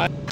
I